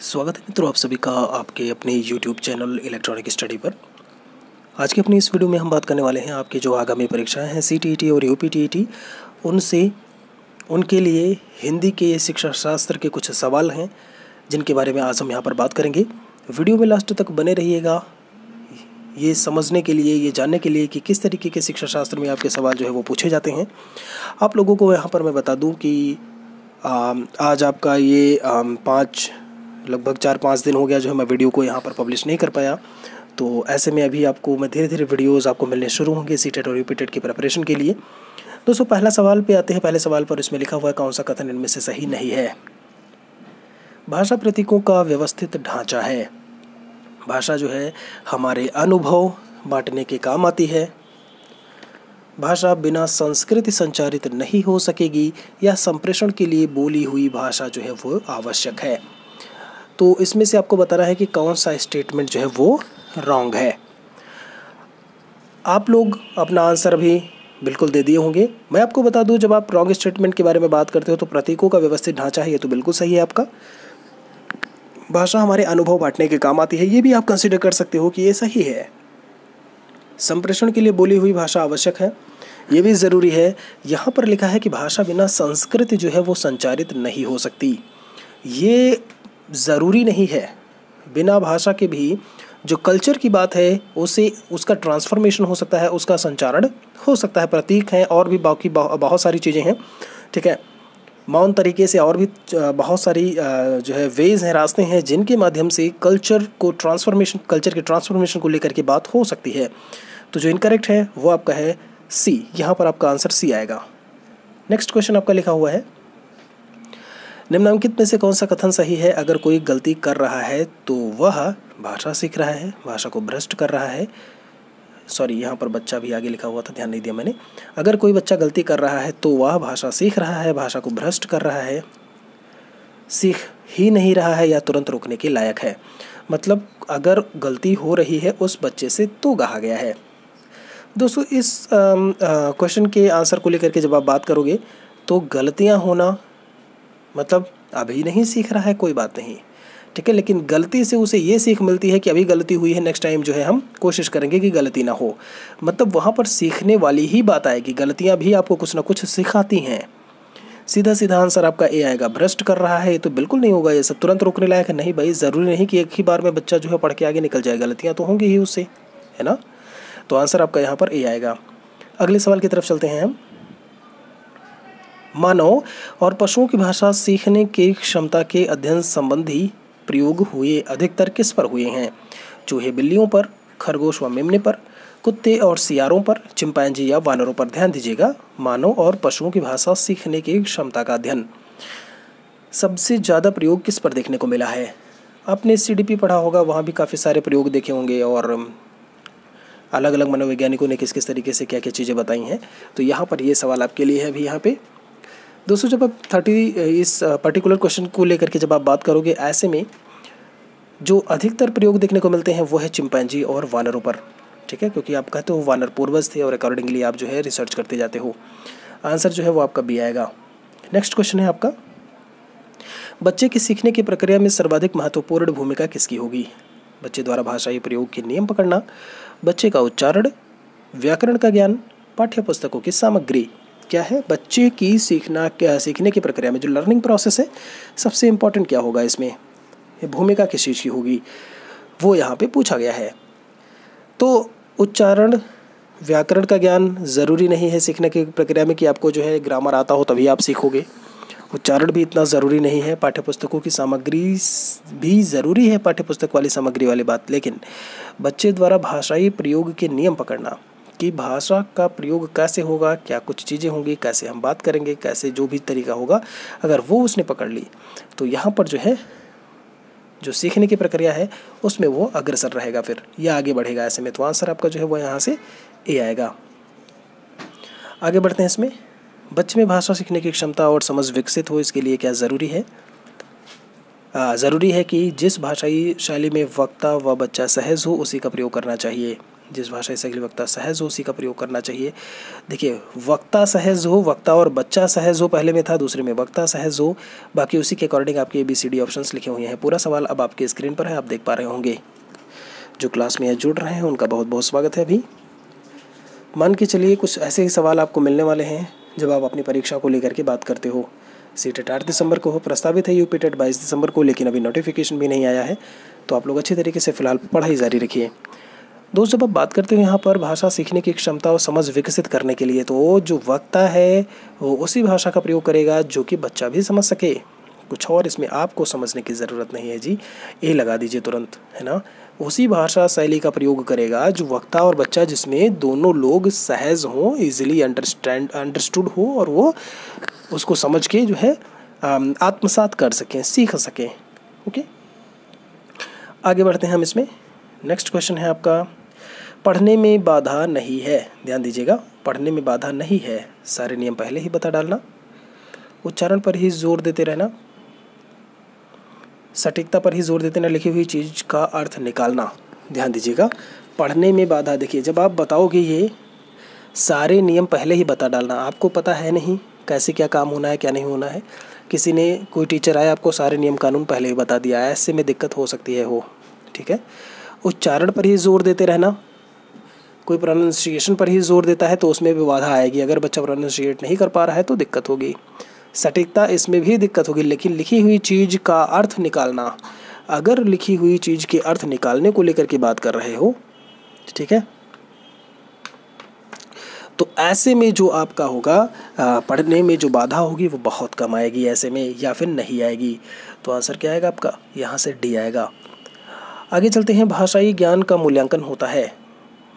स्वागत है मित्रों आप सभी का आपके अपने YouTube चैनल इलेक्ट्रॉनिक स्टडी पर। आज के अपनी इस वीडियो में हम बात करने वाले हैं आपके जो आगामी परीक्षाएँ हैं CTET और यू उनसे, उनके लिए हिंदी के शिक्षा शास्त्र के कुछ सवाल हैं, जिनके बारे में आज हम यहाँ पर बात करेंगे। वीडियो में लास्ट तक बने रहिएगा। ये समझने के लिए, ये जानने के लिए कि किस तरीके के शिक्षा शास्त्र में आपके सवाल जो है वो पूछे जाते हैं। आप लोगों को यहाँ पर मैं बता दूँ कि आज आपका ये पाँच लगभग चार पाँच दिन हो गया जो है मैं वीडियो को यहाँ पर पब्लिश नहीं कर पाया। तो ऐसे में अभी आपको मैं धीरे धीरे वीडियोज़ आपको मिलने शुरू होंगे सी टेट और रिपीटेड की प्रिपरेशन के लिए। दोस्तों, पहला सवाल पे आते हैं। पहले सवाल पर इसमें लिखा हुआ है, कौन सा कथन इनमें से सही नहीं है? भाषा प्रतीकों का व्यवस्थित ढांचा है। भाषा जो है, हमारे अनुभव बांटने के काम आती है। भाषा बिना संस्कृति संचारित नहीं हो सकेगी या संप्रेषण के लिए बोली हुई भाषा जो है, वो आवश्यक है। तो इसमें से आपको बताना है कि कौन सा स्टेटमेंट जो है वो रॉन्ग है। आप लोग अपना आंसर भी बिल्कुल दे दिए होंगे। मैं आपको बता दूँ, जब आप रॉन्ग स्टेटमेंट के बारे में बात करते हो तो प्रतीकों का व्यवस्थित ढांचा है, ये तो बिल्कुल सही है आपका। भाषा हमारे अनुभव बांटने के काम आती है, ये भी आप कंसिडर कर सकते हो कि ये सही है। संप्रेषण के लिए बोली हुई भाषा आवश्यक है। ये भी ज़रूरी है। यहाँ पर लिखा है कि भाषा बिना संस्कृति जो है वो संचारित नहीं हो सकती। ये ज़रूरी नहीं है। बिना भाषा के भी जो कल्चर की बात है, उसे, उसका ट्रांसफॉर्मेशन हो सकता है, उसका संचारण हो सकता है, प्रतीक हैं और भी बाकी बहुत सारी चीज़ें हैं, ठीक है? मौन तरीके से और भी बहुत सारी जो है वेज हैं, रास्ते हैं, जिनके माध्यम से कल्चर को ट्रांसफॉर्मेशन, कल्चर के ट्रांसफॉर्मेशन को लेकर के बात हो सकती है। तो जो इनकरेक्ट है, वो आपका है सी यहाँ पर आपका आंसर सी आएगा। नेक्स्ट क्वेश्चन आपका लिखा हुआ है। निम्नांकित में से कौन सा कथन सही है? अगर कोई गलती कर रहा है तो वह भाषा सीख रहा है, भाषा को भ्रष्ट कर रहा है। सॉरी, यहाँ पर बच्चा भी आगे लिखा हुआ था, ध्यान नहीं दिया मैंने। अगर कोई बच्चा गलती कर रहा है तो वह भाषा सीख रहा है, भाषा को भ्रष्ट कर रहा है। सीख ही नहीं रहा है या तुरंत रोकने के लायक है। मतलब अगर गलती हो रही है, उस बच्चे से तो कहा गया है। दोस्तों, इस क्वेश्चन के आंसर को लेकर के जब आप बात करोगे तो गलतियाँ होना मतलब अभी नहीं सीख रहा है, कोई बात नहीं। ठीक है, लेकिन गलती से उसे ये सीख मिलती है कि अभी गलती हुई है नेक्स्ट टाइम जो है हम कोशिश करेंगे कि गलती ना हो। मतलब वहाँ पर सीखने वाली ही बात आएगी, गलतियाँ भी आपको कुछ ना कुछ सिखाती हैं। सीधा सीधा आंसर आपका ए आएगा, भ्रष्ट कर रहा है, ये तो बिल्कुल नहीं होगा, ये सब तुरंत रोकने लायक है नहीं भाई, ज़रूरी नहीं कि एक ही बार में बच्चा जो है पढ़ के आगे निकल जाए, गलतियाँ तो होंगी ही उससे, है ना? तो आंसर आपका यहाँ पर ए आएगा। अगले सवाल की तरफ़ चलते हैं हम। मानव और पशुओं की भाषा सीखने की क्षमता के अध्ययन संबंधी प्रयोग हुए अधिकतर किस पर हुए हैं? चूहे बिल्लियों पर, खरगोश व मेमने पर, कुत्ते और सियारों पर, चिंपैंजी या वानरों पर ध्यान दीजिएगा। मानव और पशुओं की भाषा सीखने की क्षमता का अध्ययन। सबसे ज़्यादा प्रयोग किस पर देखने को मिला है? आपने सीडीपी पढ़ा होगा, वहाँ भी काफ़ी सारे प्रयोग देखे होंगे और अलग अलग मनोवैज्ञानिकों ने किस किस तरीके से क्या क्या चीज़ें बताई हैं। तो यहाँ पर ये सवाल आपके लिए है अभी यहाँ पे। दोस्तों, जब आप थर्टी इस पर्टिकुलर क्वेश्चन को लेकर के जब आप बात करोगे, ऐसे में जो अधिकतर प्रयोग देखने को मिलते हैं वो है चिंपैंजी और वानरों पर, ठीक है? क्योंकि आप कहते हो वानर पूर्वज थे और अकॉर्डिंगली आप जो है रिसर्च करते जाते हो। आंसर जो है वो आपका बी आएगा। नेक्स्ट क्वेश्चन है आपका, बच्चे की सीखने की प्रक्रिया में सर्वाधिक महत्वपूर्ण भूमिका किसकी होगी? बच्चे द्वारा भाषाई प्रयोग के नियम पकड़ना, बच्चे का उच्चारण, व्याकरण का ज्ञान पाठ्य पुस्तकों की सामग्री। क्या है? बच्चे की सीखना क्या, सीखने की प्रक्रिया में जो लर्निंग प्रोसेस है, सबसे इम्पोर्टेंट क्या होगा इसमें? भूमिका किस चीज़ की होगी? वो यहाँ पे पूछा गया है। तो उच्चारण, व्याकरण का ज्ञान ज़रूरी नहीं है सीखने की प्रक्रिया में कि आपको जो है ग्रामर आता हो तभी आप सीखोगे। उच्चारण भी इतना ज़रूरी नहीं है, पाठ्यपुस्तकों की सामग्री भी ज़रूरी है, पाठ्यपुस्तक वाली सामग्री वाली बात। लेकिन बच्चे द्वारा भाषाई प्रयोग के नियम पकड़ना कि भाषा का प्रयोग कैसे होगा, क्या कुछ चीज़ें होंगी, कैसे हम बात करेंगे, कैसे जो भी तरीका होगा, अगर वो उसने पकड़ ली तो यहाँ पर जो है, जो सीखने की प्रक्रिया है, उसमें वो अग्रसर रहेगा फिर, या आगे बढ़ेगा ऐसे में तो आंसर आपका जो है वो यहाँ से ए आएगा। आगे बढ़ते हैं इसमें। बच्चे में भाषा सीखने की क्षमता और समझ विकसित हो, इसके लिए क्या ज़रूरी है? ज़रूरी है कि जिस भाषाई शैली में वक्ता व बच्चा सहज हो, उसी का प्रयोग करना चाहिए। जिस भाषा से अगले वक्ता सहज हो, उसी का प्रयोग करना चाहिए। देखिए, वक्ता सहज हो, वक्ता और बच्चा सहज हो पहले में था, दूसरे में वक्ता सहज हो। बाकी उसी के अकॉर्डिंग आपके A B C D option लिखे हुए हैं। पूरा सवाल अब आपके स्क्रीन पर है, आप देख पा रहे होंगे। जो क्लास में जुड़ रहे हैं, उनका बहुत बहुत स्वागत है अभी। मान के चलिए, कुछ ऐसे ही सवाल आपको मिलने वाले हैं, जब आप अपनी परीक्षा को लेकर के बात करते हो। सी टेट आठ दिसंबर को हो, प्रस्तावित है यू पी टेट बाईस दिसंबर को, लेकिन अभी नोटिफिकेशन भी नहीं आया है। तो आप लोग अच्छी तरीके से फ़िलहाल पढ़ाई जारी रखिए। दोस्त जब आप बात करते हो यहाँ पर भाषा सीखने की क्षमता और समझ विकसित करने के लिए तो जो वक्ता है, वो उसी भाषा का प्रयोग करेगा जो कि बच्चा भी समझ सके। कुछ और इसमें आपको समझने की ज़रूरत नहीं है जी। ए लगा दीजिए तुरंत, है ना? उसी भाषा शैली का प्रयोग करेगा जो वक्ता और बच्चा जिसमें दोनों लोग सहज हों इजीली अंडरस्टैंड अंडरस्टूड हो और वो उसको समझ के जो है आत्मसात कर सकें, सीख सकें। ओके? आगे बढ़ते हैं हम इसमें। नेक्स्ट क्वेश्चन है आपका, पढ़ने में बाधा नहीं है। ध्यान दीजिएगा, पढ़ने में बाधा नहीं है। सारे नियम पहले ही बता डालना। उच्चारण पर ही ज़ोर देते रहना। सटीकता पर ही ज़ोर देते रहना, लिखी हुई चीज़ का अर्थ निकालना। ध्यान दीजिएगा, पढ़ने में बाधा देखिए, जब आप बताओगे ये, सारे नियम पहले ही बता डालना। आपको पता है नहीं कैसे क्या काम होना है, क्या नहीं होना है। किसी ने, कोई टीचर आया, आपको सारे नियम कानून पहले ही बता दिया। ऐसे में दिक्कत हो सकती है हो ठीक है? उच्चारण पर ही ज़ोर देते रहना। कोई प्रोनाउंसिएशन पर ही ज़ोर देता है तो उसमें भी बाधा आएगी। अगर बच्चा प्रोनाउंसिएट नहीं कर पा रहा है तो दिक्कत होगी। सटीकता इसमें भी दिक्कत होगी, लेकिन लिखी हुई चीज़ का अर्थ निकालना। अगर लिखी हुई चीज़ के अर्थ निकालने को लेकर के बात कर रहे हो, ठीक है? तो ऐसे में जो आपका होगा पढ़ने में जो बाधा होगी वो बहुत कम आएगी ऐसे में, या फिर नहीं आएगी। तो आंसर क्या आएगा आपका? यहाँ से डी आएगा। आगे चलते हैं भाषाई ज्ञान का मूल्यांकन होता है।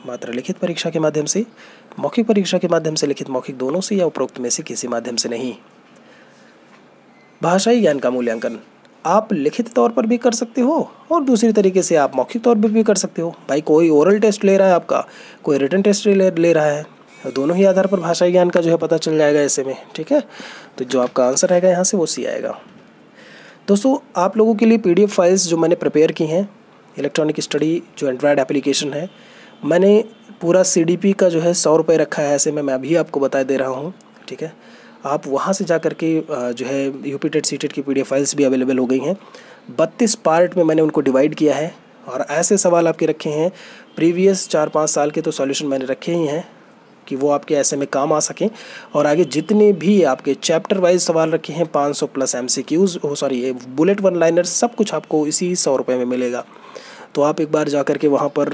मात्र लिखित परीक्षा के माध्यम से मौखिक परीक्षा के माध्यम से लिखित मौखिक दोनों से या उपरोक्त में से किसी माध्यम से नहीं। भाषाई ज्ञान का मूल्यांकन आप लिखित तौर पर भी कर सकते हो और दूसरी तरीके से आप मौखिक तौर पर भी कर सकते हो। भाई कोई ओरल टेस्ट ले रहा है आपका कोई रिटर्न टेस्ट ले, ले रहा है दोनों ही आधार पर भाषाई ज्ञान का जो है पता चल जाएगा ऐसे में ठीक है? तो जो आपका आंसर रहेगा यहाँ से वो सी आएगा। दोस्तों आप लोगों के लिए पीडीएफ फाइल्स जो मैंने प्रिपेयर की हैं इलेक्ट्रॉनिक स्टडी जो एंड्रॉयड एप्लीकेशन है, मैंने पूरा सीडीपी का जो है सौ रुपये रखा है ऐसे में, मैं अभी आपको बता दे रहा हूँ, ठीक है? आप वहाँ से जा कर के जो है यू पी टेट सी की पीडीएफ फाइल्स भी अवेलेबल हो गई हैं। बत्तीस पार्ट में मैंने उनको डिवाइड किया है और ऐसे सवाल आपके रखे हैं प्रीवियस चार पाँच साल के तो सॉल्यूशन मैंने रखे ही हैं कि वो आपके ऐसे में काम आ सकें और आगे जितने भी आपके चैप्टर वाइज सवाल रखे हैं 500 plus M C Qs sorry bullet one liner सब कुछ आपको इसी सौ रुपये में मिलेगा। तो आप एक बार जा कर के वहाँ पर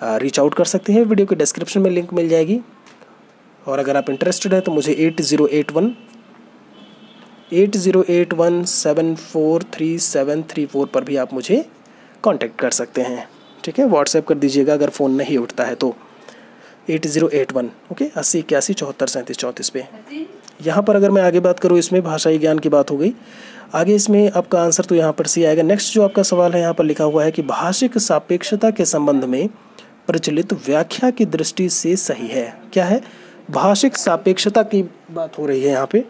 रीच आउट कर सकते हैं। वीडियो के डिस्क्रिप्शन में लिंक मिल जाएगी। और अगर आप इंटरेस्टेड हैं तो मुझे eight zero eight one eight zero eight one seven four three seven three four पर भी आप मुझे कांटेक्ट कर सकते हैं। ठीक है? व्हाट्सएप कर दीजिएगा अगर फ़ोन नहीं उठता है तो। Eight zero eight one okay अस्सी इक्यासी चौहत्तर सैंतीस चौंतीस पे। यहाँ पर अगर मैं आगे बात करूँ, इसमें भाषाई ज्ञान की बात हो गई। आगे इसमें आपका आंसर तो यहाँ पर सी आएगा। नेक्स्ट जो आपका सवाल है, यहाँ पर लिखा हुआ है कि भाषिक सापेक्षता के संबंध में प्रचलित व्याख्या की दृष्टि से सही है। क्या है? भाषिक सापेक्षता की बात हो रही है यहाँ पे।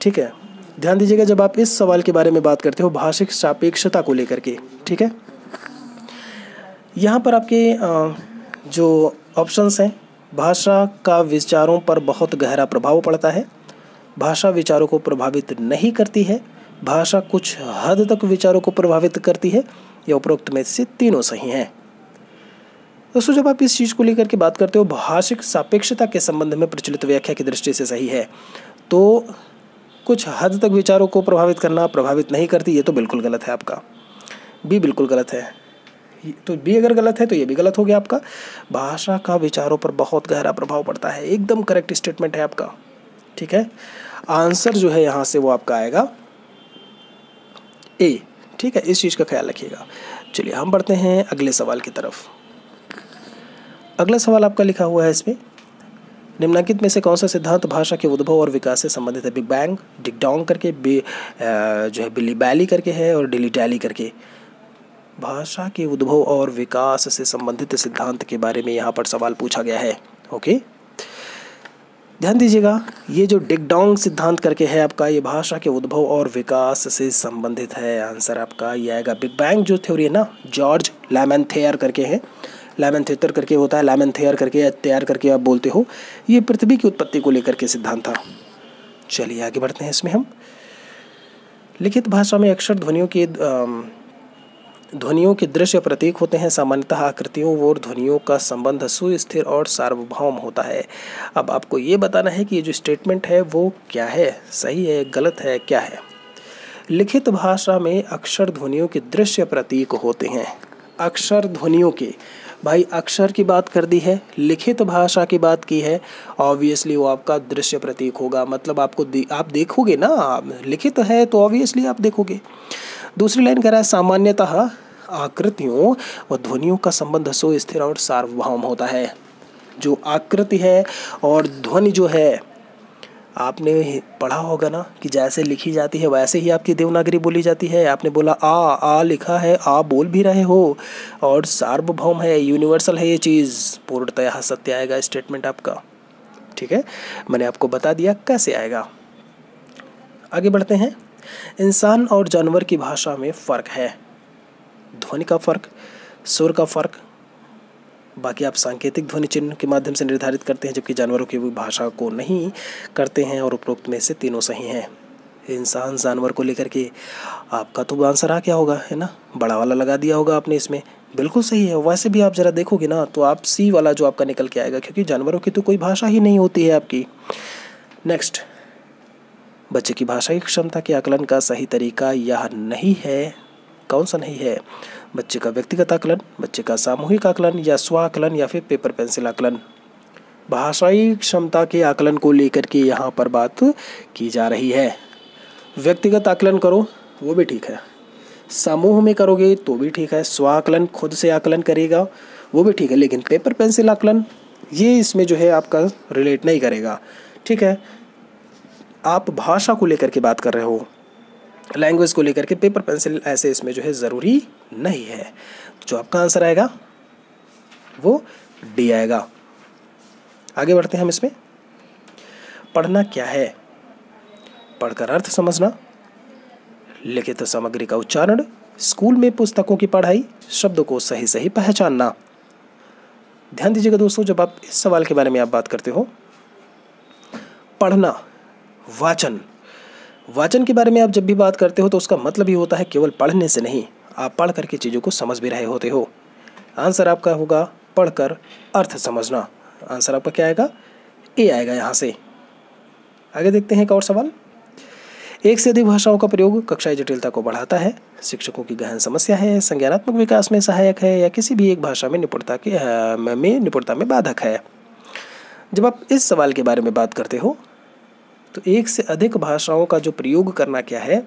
ठीक है? ध्यान दीजिएगा जब आप इस सवाल के बारे में बात करते हो, भाषिक सापेक्षता को लेकर के। ठीक है? यहाँ पर आपके जो ऑप्शंस हैं, भाषा का विचारों पर बहुत गहरा प्रभाव पड़ता है। भाषा विचारों को प्रभावित नहीं करती है, भाषा कुछ हद तक विचारों को प्रभावित करती है या उपरोक्त में से तीनों सही हैं। दोस्तों, जब आप इस चीज़ को लेकर के बात करते हो, भाषिक सापेक्षता के संबंध में प्रचलित व्याख्या की दृष्टि से सही है तो कुछ हद तक विचारों को प्रभावित करना प्रभावित नहीं करती, ये तो बिल्कुल गलत है आपका। बी बिल्कुल गलत है। तो बी अगर गलत है तो ये भी गलत हो गया आपका। भाषा का विचारों पर बहुत गहरा प्रभाव पड़ता है, एकदम करेक्ट स्टेटमेंट है आपका। ठीक है? आंसर जो है यहाँ से वो आपका आएगा ए ठीक है? इस चीज़ का ख्याल रखिएगा। चलिए, हम बढ़ते हैं अगले सवाल की तरफ़। अगला सवाल आपका लिखा हुआ है इसमें। निम्नलिखित में से कौन सा सिद्धांत भाषा के उद्भव और विकास से संबंधित है? बिग बैंग डिग डिगडोंग करके बे जो है बिली बैली करके है और डिली टैली करके। भाषा के उद्भव और विकास से संबंधित सिद्धांत के बारे में यहाँ पर सवाल पूछा गया है। ओके? ध्यान दीजिएगा, ये जो डिगडोंग सिद्धांत करके है आपका, ये भाषा के उद्भव और विकास से संबंधित है आंसर आपका, ये आएगा बिग बैंग जो थ्योरी है ना, जॉर्ज लैमन थेयर करके है। लेमन करके होता है लेमन थेयर करके तैयार करके आप बोलते हो, ये पृथ्वी की उत्पत्ति को लेकर के सिद्धांत था। चलिए आगे बढ़ते हैं इसमें हम। लिखित भाषा में अक्षर ध्वनियों के ध्वनियों के दृश्य प्रतीक होते हैं सामान्यतः आकृतियों और ध्वनियों का संबंध सुस्थिर और सार्वभौम होता है। अब आपको ये बताना है कि ये जो स्टेटमेंट है वो क्या है? सही है गलत है क्या है? लिखित भाषा में अक्षर ध्वनियों के दृश्य प्रतीक होते हैं। अक्षर ध्वनियों के। भाई अक्षर की बात कर दी है लिखित भाषा की बात की है ऑब्वियसली वो आपका दृश्य प्रतीक होगा। मतलब आपको दे, आप देखोगे ना लिखित है तो ऑब्वियसली आप देखोगे। दूसरी लाइन कह रहा है, सामान्यतः आकृतियों व ध्वनियों का संबंध सो स्थिर और सार्वभौम होता है। जो आकृति है और ध्वनि जो है, आपने पढ़ा होगा ना कि जैसे लिखी जाती है, वैसे ही आपकी देवनागरी बोली जाती है। आपने बोला, आ आ लिखा है, आ बोल भी रहे हो और सार्वभौम है, यूनिवर्सल है ये चीज़। पूर्णतया सत्य आएगा स्टेटमेंट आपका। ठीक है? मैंने आपको बता दिया कैसे आएगा। आगे बढ़ते हैं। इंसान और जानवर की भाषा में फ़र्क है। ध्वनि का फ़र्क, सुर का फ़र्क, बाकी आप सांकेतिक ध्वनि चिन्ह के माध्यम से निर्धारित करते हैं, जबकि जानवरों की भाषा को नहीं करते हैं और उपरोक्त में से तीनों सही हैं। इंसान, जानवर को लेकर के आपका तो आंसर आ क्या होगा, है ना? बड़ा वाला लगा दिया होगा आपने इसमें। बिल्कुल सही है। वैसे भी आप ज़रा देखोगे ना तो आप सी वाला जो आपका निकल के आएगा, क्योंकि जानवरों की तो कोई भाषा ही नहीं होती है आपकी। नेक्स्ट बच्चे की भाषाई क्षमता के आकलन का सही तरीका यह नहीं है। कौन सा नहीं है? बच्चे का व्यक्तिगत आकलन, बच्चे का सामूहिक आकलन या स्व आकलन या फिर पेपर पेंसिल आकलन। भाषाई क्षमता के आकलन को लेकर के यहाँ पर बात की जा रही है। व्यक्तिगत आकलन करो, वो भी ठीक है। समूह में करोगे तो भी ठीक है। स्व आकलन खुद से आकलन करेगा, वो भी ठीक है। लेकिन पेपर पेंसिल आकलन, ये इसमें जो है आपका रिलेट नहीं करेगा। ठीक है? आप भाषा को लेकर के बात कर रहे हो लैंग्वेज को लेकर के पेपर पेंसिल ऐसे इसमें जो है ज़रूरी नहीं है। जो आपका आंसर आएगा, वो डी आएगा। आगे बढ़ते हैं हम इसमें। पढ़ना क्या है? पढ़कर अर्थ समझना, लिखित सामग्री का उच्चारण, स्कूल में पुस्तकों की पढ़ाई, शब्दों को सही सही पहचानना। ध्यान दीजिएगा दोस्तों, जब आप इस सवाल के बारे में आप बात करते हो, पढ़ना। वाचन। वाचन के बारे में आप जब भी बात करते हो तो उसका मतलब ही होता है केवल पढ़ने से नहीं, आप पढ़ करके चीज़ों को समझ भी रहे होते हो। आंसर आपका होगा, पढ़कर अर्थ समझना। आंसर आपका क्या आएगा? ए आएगा यहाँ से। आगे देखते हैं एक और सवाल। एक से अधिक भाषाओं का प्रयोग कक्षाई जटिलता को बढ़ाता है। शिक्षकों की गहन समस्या है, संज्ञानात्मक विकास में सहायक है, या किसी भी एक भाषा में निपुणता के में निपुणता में बाधक है। जब आप इस सवाल के बारे में बात करते हो तो एक से अधिक भाषाओं का जो प्रयोग करना क्या है?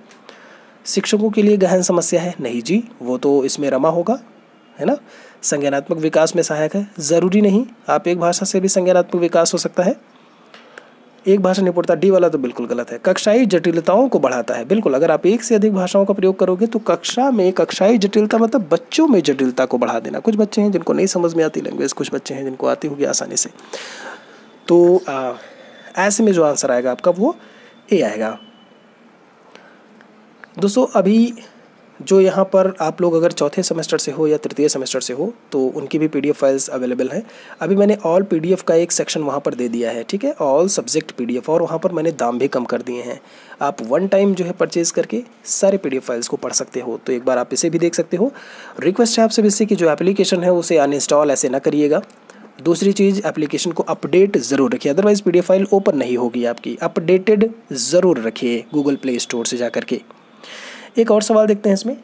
शिक्षकों के लिए गहन समस्या है। नहीं जी वो तो इसमें रमा होगा है ना? संज्ञानात्मक विकास में सहायक है। ज़रूरी नहीं आप एक भाषा से भी संज्ञानात्मक विकास हो सकता है। एक भाषा निपुणता डी वाला तो बिल्कुल गलत है। कक्षाई जटिलताओं को बढ़ाता है। बिल्कुल अगर आप एक से अधिक भाषाओं का प्रयोग करोगे तो कक्षा में कक्षाई जटिलता मतलब बच्चों में जटिलता को बढ़ा देना। कुछ बच्चे हैं जिनको नहीं समझ में आती लैंग्वेज कुछ बच्चे हैं जिनको आती होगी आसानी से। तो आ, ऐसे में जो आंसर आएगा आपका वो ए आएगा। दोस्तों, अभी जो यहाँ पर आप लोग अगर चौथे सेमेस्टर से हो या तृतीय सेमेस्टर से हो तो उनकी भी पीडीएफ फाइल्स अवेलेबल हैं। अभी मैंने ऑल पीडीएफ का एक सेक्शन वहाँ पर दे दिया है, ठीक है? ऑल सब्जेक्ट पीडीएफ और वहाँ पर मैंने दाम भी कम कर दिए हैं। आप वन टाइम जो है परचेज करके सारे पीडीएफ फाइल्स को पढ़ सकते हो तो एक बार आप इसे भी देख सकते हो। रिक्वेस्ट है आपसे इससे कि जो एप्लीकेशन है, उसे अनइंस्टॉल ऐसे ना करिएगा। दूसरी चीज़ एप्लीकेशन को अपडेट ज़रूर रखिए। अदरवाइज़ पीडीएफ फ़ाइल ओपन नहीं होगी आपकी। अपडेटेड ज़रूर रखिए गूगल प्ले स्टोर से जा के। एक और सवाल देखते हैं इसमें।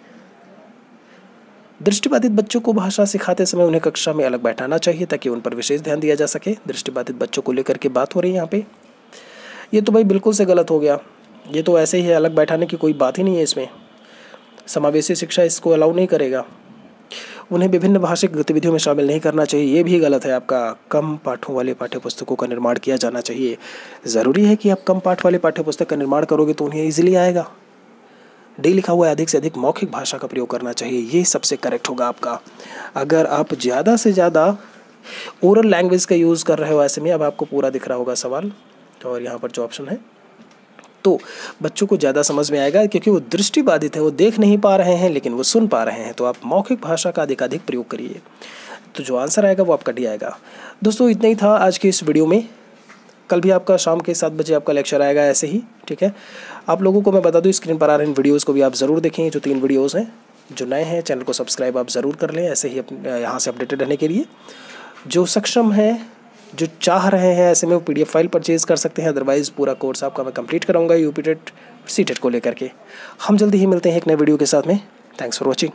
दृष्टिबाधित बच्चों को भाषा सिखाते समय उन्हें कक्षा में अलग बैठाना चाहिए ताकि उन पर विशेष ध्यान दिया जा सके। दृष्टिबाधित बच्चों को लेकर के बात हो रही है यहाँ पे। ये तो भाई बिल्कुल से गलत हो गया। ये तो ऐसे ही है, अलग बैठाने की कोई बात ही नहीं है इसमें। समावेशी शिक्षा इसको अलाउ नहीं करेगा। उन्हें विभिन्न भाषिक गतिविधियों में शामिल नहीं करना चाहिए। ये भी गलत है। आपका कम पाठों वाले पाठ्य पुस्तकों का निर्माण किया जाना चाहिए। ज़रूरी है कि आप कम पाठ वाले पाठ्य पुस्तक का निर्माण करोगे तो उन्हें ईजिली आएगा। डी लिखा हुआ है, अधिक से अधिक मौखिक भाषा का प्रयोग करना चाहिए। ये सबसे करेक्ट होगा आपका। अगर आप ज़्यादा से ज़्यादा ओरल लैंग्वेज का यूज़ कर रहे हो ऐसे में, अब आपको पूरा दिख रहा होगा सवाल। और यहाँ पर जो ऑप्शन है तो बच्चों को ज़्यादा समझ में आएगा क्योंकि वो दृष्टि बाधित है, वो देख नहीं पा रहे हैं, लेकिन वो सुन पा रहे हैं। तो आप मौखिक भाषा का अधिकाधिक प्रयोग करिए। तो जो आंसर आएगा वो आपका डी आएगा। दोस्तों, इतना ही था आज के इस वीडियो में। कल भी आपका शाम के सात बजे आपका लेक्चर आएगा ऐसे ही, ठीक है? आप लोगों को मैं बता दूँ स्क्रीन पर आ रहे इन वीडियोज़ को भी आप ज़रूर देखें। जो तीन वीडियोज़ हैं, जो नए हैं चैनल को सब्सक्राइब आप ज़रूर कर लें, ऐसे ही अपने, यहाँ से अपडेटेड रहने के लिए। जो सक्षम है जो चाह रहे हैं, ऐसे में वो पीडीएफ फ़ाइल परचेज़ कर सकते हैं। अदरवाइज़ पूरा कोर्स आपका मैं कंप्लीट कराऊँगा U P TET C TET को लेकर के। हम जल्दी ही मिलते हैं एक नए वीडियो के साथ में। Thanks for watching